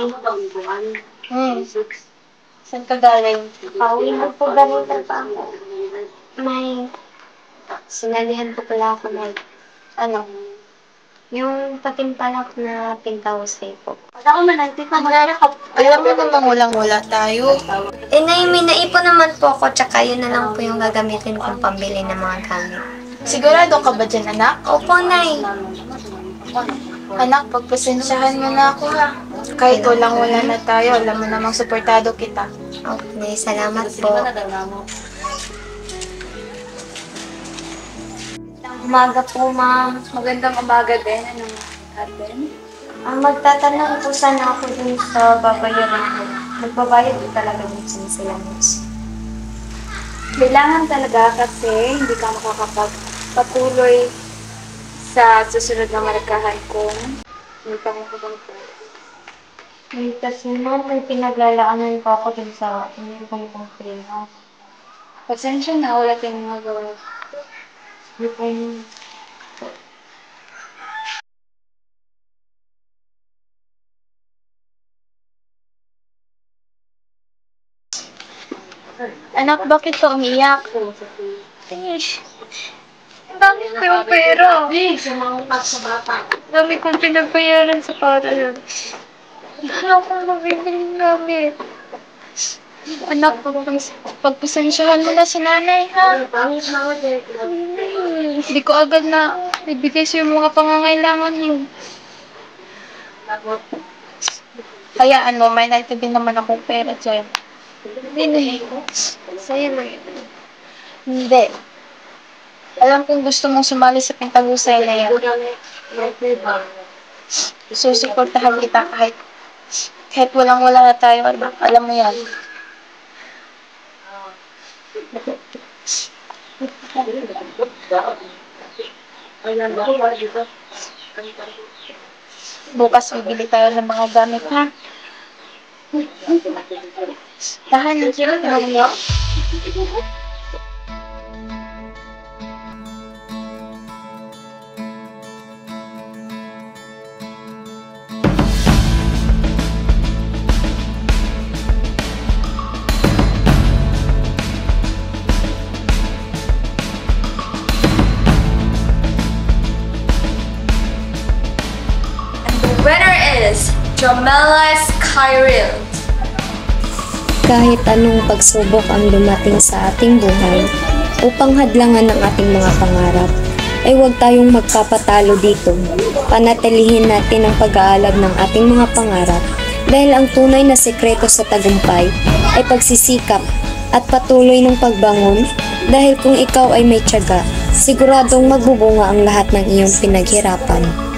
Nay, Hmm. Saan ka galing? pauwi na po ganito pa ako. May, sinalihan po pala ako na Ano? yung patimpalak na pintawse po. Alam mo namang walang-wala tayo. Eh, Nay, may naipon naman po ako, tsaka yun na lang po yung gagamitin kong pambili ng mga gamit. Sigurado ka ba dyan, anak? Opo, Nay. Anak, pagpasensyahan mo na ako ha. Kahit walang-wala na tayo, alam mo namang suportado kita. Okay, salamat po. Umaga po, ma'am. Magandang umaga din. Anong atin? Ang magtatanong po sana ako dun sa babayaran ko. Magbabayad po talaga dun sa. Kailangan talaga kasi hindi ka makakapagpatuloy sa susunod na markahan kung hindi ka makapagpatuloy. Ay, kasi ma'am, may pinaglalaanan pa ako dun sa inyong kong kong pera. Pasensya na, wala tayong magawa. Yung Anak, bakit ka umiyak? Ish. Dami ko yung pera. Ang dami kong pinagbayaran sa college. Wala akong mabibili gamit. Anak, pagpas pagpasensyahan mo na si nanay, ha? Hmm, Hindi ko agad na ibigay sa mga pangangailangan mo. Hayaan mo, may naitibig naman akong pera dyan. Hindi na eh. Sa'yo na yun. Hindi. Alam kong gusto mong sumali sa pintagusay na yan. Susuportahan kita kahit kahit walang-wala na tayo. Alam mo yan. Bukas bibili tayo ng mga gamit, ha? Tahan na sila. Jamela Skyril. kahit anong pagsubok ang dumating sa ating buhay upang hadlangan ang ating mga pangarap, ay huwag tayong magpapatalo dito. Panatilihin natin ang pag-aalab ng ating mga pangarap dahil ang tunay na sekreto sa tagumpay ay pagsisikap at patuloy ng pagbangon dahil kung ikaw ay may tiyaga, siguradong magbubunga ang lahat ng iyong pinaghirapan.